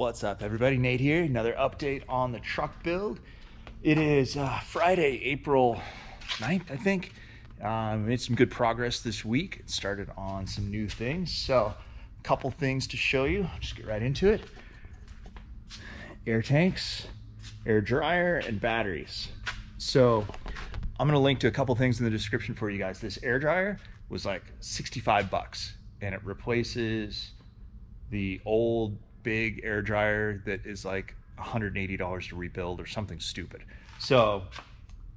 What's up, everybody? Nate here. Another update on the truck build. It is uh, Friday, April 9th, I think. Um, made some good progress this week. It started on some new things. So, a couple things to show you. just get right into it. Air tanks, air dryer, and batteries. So, I'm gonna link to a couple things in the description for you guys. This air dryer was like 65 bucks, and it replaces the old big air dryer that is like $180 to rebuild or something stupid. So,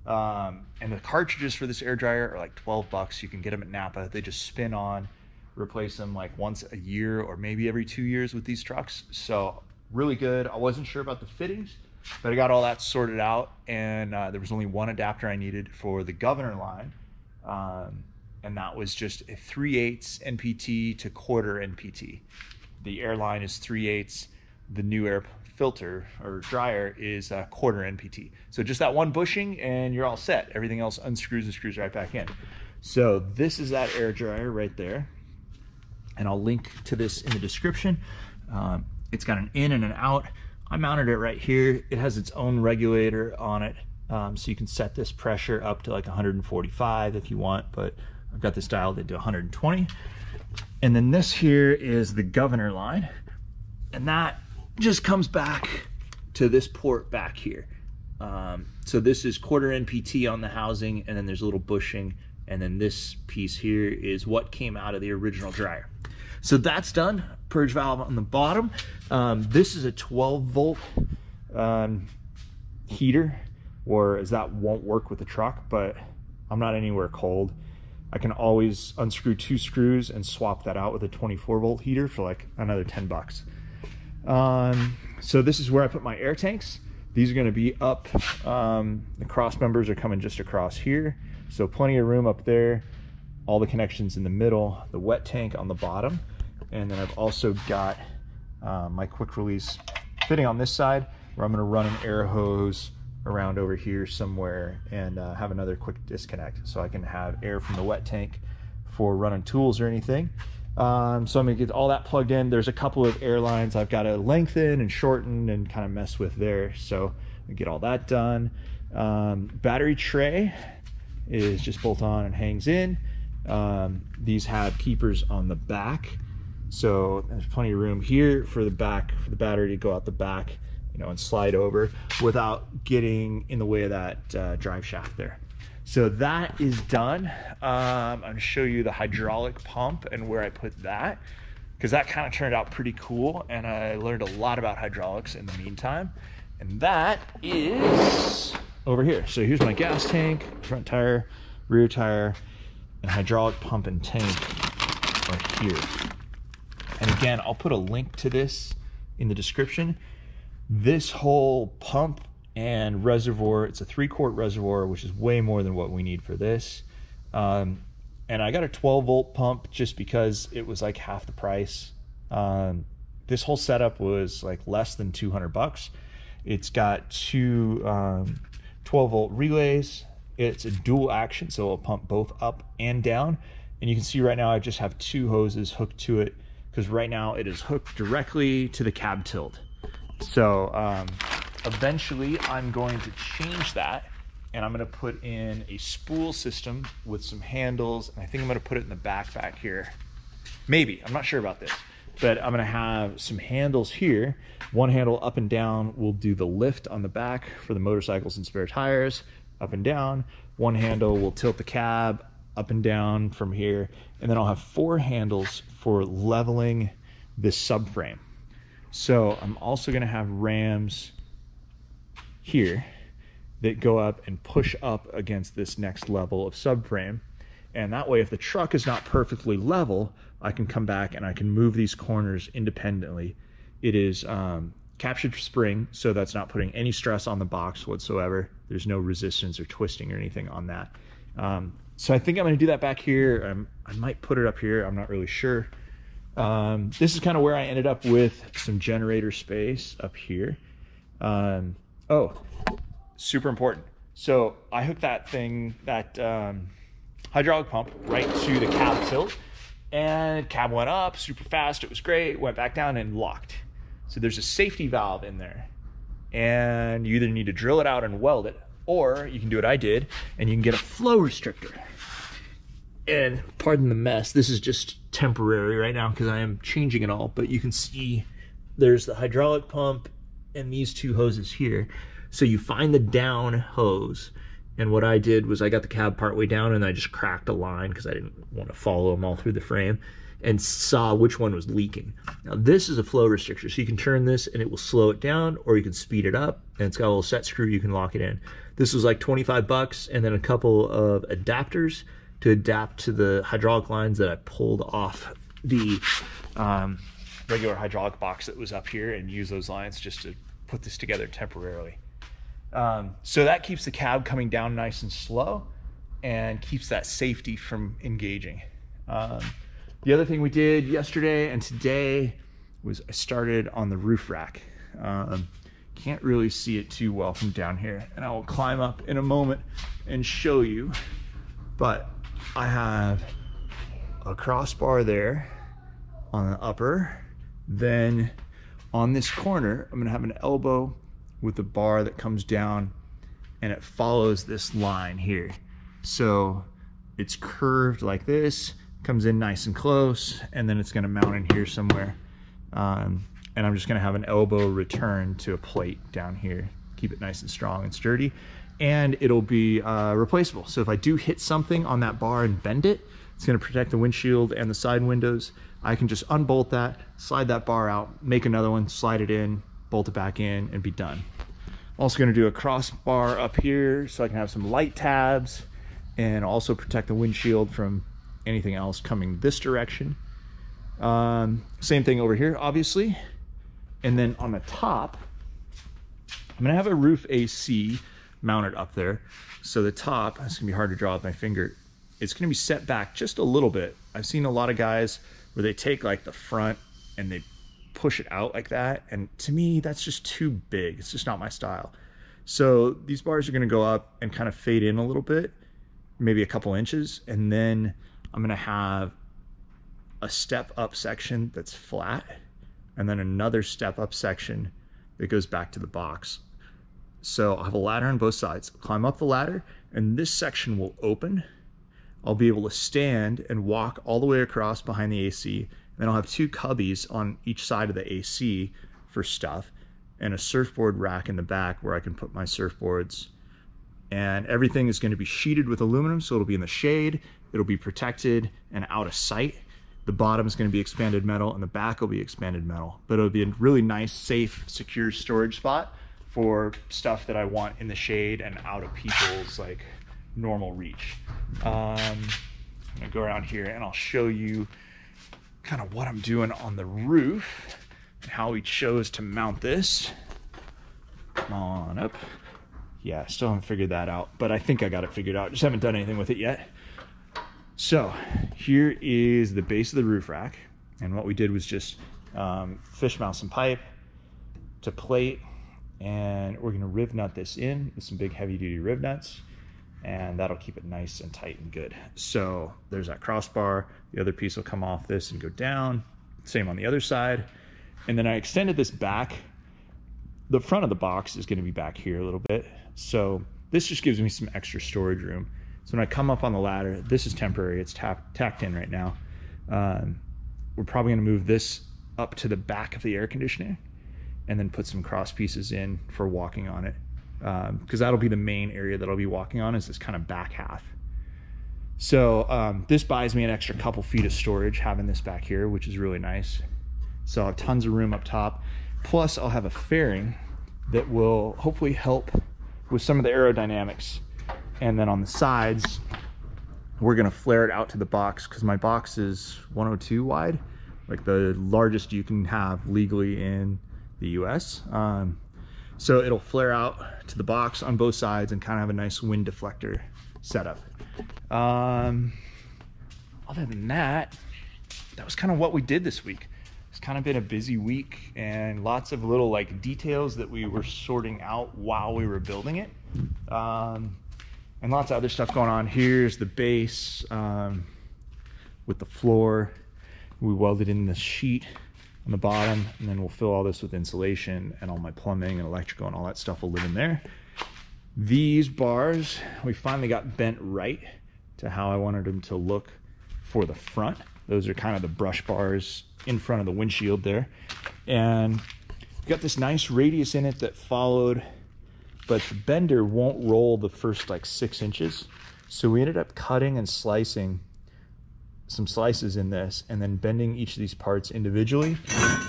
um, and the cartridges for this air dryer are like 12 bucks. You can get them at Napa. They just spin on, replace them like once a year or maybe every two years with these trucks. So, really good. I wasn't sure about the fittings, but I got all that sorted out. And uh, there was only one adapter I needed for the governor line. Um, and that was just a 3 8 NPT to quarter NPT the airline is 3 eighths, the new air filter or dryer is a quarter NPT. So just that one bushing and you're all set. Everything else unscrews and screws right back in. So this is that air dryer right there. And I'll link to this in the description. Um, it's got an in and an out. I mounted it right here. It has its own regulator on it. Um, so you can set this pressure up to like 145 if you want, but I've got this dialed into 120. And then this here is the governor line. And that just comes back to this port back here. Um, so this is quarter NPT on the housing, and then there's a little bushing, and then this piece here is what came out of the original dryer. So that's done. Purge valve on the bottom. Um, this is a 12 volt um, heater, or as that won't work with the truck, but I'm not anywhere cold. I can always unscrew two screws and swap that out with a 24 volt heater for like another 10 bucks. Um, so this is where I put my air tanks. These are going to be up. Um, the cross members are coming just across here. So plenty of room up there. All the connections in the middle, the wet tank on the bottom. And then I've also got uh, my quick release fitting on this side where I'm going to run an air hose around over here somewhere and uh, have another quick disconnect so I can have air from the wet tank for running tools or anything. Um, so I'm gonna get all that plugged in. There's a couple of airlines I've got to lengthen and shorten and kind of mess with there. So get all that done. Um, battery tray is just bolt on and hangs in. Um, these have keepers on the back. So there's plenty of room here for the back, for the battery to go out the back you know, and slide over without getting in the way of that uh, drive shaft there. So that is done. Um, I'm gonna show you the hydraulic pump and where I put that because that kind of turned out pretty cool and I learned a lot about hydraulics in the meantime. And that is over here. So here's my gas tank, front tire, rear tire, and hydraulic pump and tank are here. And again, I'll put a link to this in the description this whole pump and reservoir, it's a three quart reservoir, which is way more than what we need for this. Um, and I got a 12 volt pump just because it was like half the price. Um, this whole setup was like less than 200 bucks. It's got two um, 12 volt relays. It's a dual action, so it'll pump both up and down. And you can see right now I just have two hoses hooked to it because right now it is hooked directly to the cab tilt. So um, eventually I'm going to change that and I'm gonna put in a spool system with some handles and I think I'm gonna put it in the back back here. Maybe, I'm not sure about this, but I'm gonna have some handles here. One handle up and down will do the lift on the back for the motorcycles and spare tires, up and down. One handle will tilt the cab up and down from here. And then I'll have four handles for leveling this subframe. So I'm also going to have rams here that go up and push up against this next level of subframe. And that way, if the truck is not perfectly level, I can come back and I can move these corners independently. It is um, captured spring, so that's not putting any stress on the box whatsoever. There's no resistance or twisting or anything on that. Um, so I think I'm going to do that back here. Um, I might put it up here. I'm not really sure. Um, this is kind of where I ended up with some generator space up here. Um, oh, super important. So I hooked that thing, that um, hydraulic pump right to the cab tilt and cab went up super fast. It was great. Went back down and locked. So there's a safety valve in there. And you either need to drill it out and weld it, or you can do what I did and you can get a flow restrictor. And pardon the mess, this is just temporary right now because I am changing it all, but you can see there's the hydraulic pump and these two hoses here. So you find the down hose. And what I did was I got the cab partway down and I just cracked a line because I didn't want to follow them all through the frame and saw which one was leaking. Now this is a flow restrictor, so you can turn this and it will slow it down or you can speed it up and it's got a little set screw, you can lock it in. This was like 25 bucks and then a couple of adapters to adapt to the hydraulic lines that I pulled off the um, regular hydraulic box that was up here and use those lines just to put this together temporarily. Um, so that keeps the cab coming down nice and slow and keeps that safety from engaging. Um, the other thing we did yesterday and today was I started on the roof rack. Um, can't really see it too well from down here and I will climb up in a moment and show you. But I have a crossbar there on the upper. Then on this corner, I'm gonna have an elbow with a bar that comes down and it follows this line here. So it's curved like this, comes in nice and close, and then it's gonna mount in here somewhere. Um, and I'm just gonna have an elbow return to a plate down here. Keep it nice and strong and sturdy. And it'll be uh, replaceable. So if I do hit something on that bar and bend it, it's gonna protect the windshield and the side windows. I can just unbolt that, slide that bar out, make another one, slide it in, bolt it back in, and be done. Also gonna do a crossbar up here so I can have some light tabs and also protect the windshield from anything else coming this direction. Um, same thing over here, obviously. And then on the top, I'm gonna have a roof AC mounted up there. So the top, it's gonna be hard to draw with my finger, it's gonna be set back just a little bit. I've seen a lot of guys where they take like the front and they push it out like that. And to me, that's just too big. It's just not my style. So these bars are gonna go up and kind of fade in a little bit, maybe a couple inches. And then I'm gonna have a step up section that's flat and then another step up section that goes back to the box. So I'll have a ladder on both sides. I'll Climb up the ladder and this section will open. I'll be able to stand and walk all the way across behind the AC. And Then I'll have two cubbies on each side of the AC for stuff and a surfboard rack in the back where I can put my surfboards. And everything is going to be sheeted with aluminum, so it'll be in the shade, it'll be protected and out of sight. The bottom is going to be expanded metal and the back will be expanded metal. But it'll be a really nice, safe, secure storage spot for stuff that I want in the shade and out of people's like normal reach. Um, I'm gonna go around here and I'll show you kind of what I'm doing on the roof and how we chose to mount this. Come on up. Yeah, still haven't figured that out, but I think I got it figured out. Just haven't done anything with it yet. So here is the base of the roof rack. And what we did was just um, fish mouth some pipe to plate and we're gonna riv nut this in with some big heavy duty riv nuts and that'll keep it nice and tight and good. So there's that crossbar. The other piece will come off this and go down. Same on the other side. And then I extended this back. The front of the box is gonna be back here a little bit. So this just gives me some extra storage room. So when I come up on the ladder, this is temporary, it's tap, tacked in right now. Um, we're probably gonna move this up to the back of the air conditioner and then put some cross pieces in for walking on it. Because um, that'll be the main area that I'll be walking on is this kind of back half. So um, this buys me an extra couple feet of storage having this back here, which is really nice. So I'll have tons of room up top. Plus I'll have a fairing that will hopefully help with some of the aerodynamics and then on the sides, we're gonna flare it out to the box because my box is 102 wide, like the largest you can have legally in the US. Um, so it'll flare out to the box on both sides and kind of have a nice wind deflector setup. Um, other than that, that was kind of what we did this week. It's kind of been a busy week and lots of little like details that we were sorting out while we were building it. Um, and lots of other stuff going on. Here's the base um, with the floor. We welded in the sheet on the bottom, and then we'll fill all this with insulation and all my plumbing and electrical and all that stuff will live in there. These bars, we finally got bent right to how I wanted them to look for the front. Those are kind of the brush bars in front of the windshield there. And got this nice radius in it that followed, but the bender won't roll the first like six inches. So we ended up cutting and slicing some slices in this and then bending each of these parts individually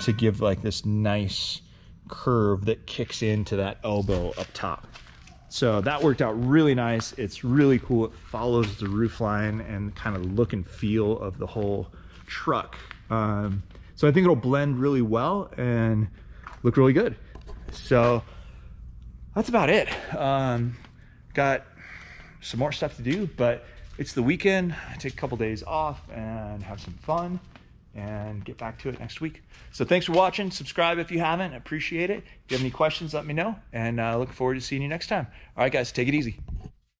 to give like this nice curve that kicks into that elbow up top. So that worked out really nice. It's really cool. It follows the roof line and kind of look and feel of the whole truck. Um, so I think it'll blend really well and look really good. So that's about it. Um, got some more stuff to do, but it's the weekend. I take a couple days off and have some fun and get back to it next week. So thanks for watching. Subscribe if you haven't. I appreciate it. If you have any questions, let me know. And uh, look forward to seeing you next time. All right, guys, take it easy.